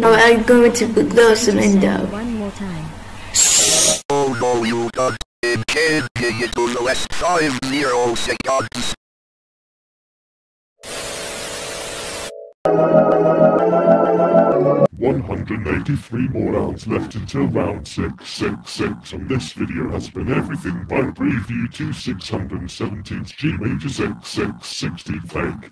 No, I'm going to close the window. One more time. Oh no, you. It you to the last five zero seconds. One hundred eighty-three more rounds left until round six, six, six, and this video has been everything but preview to 617th G Major 6, six, sixteen fake.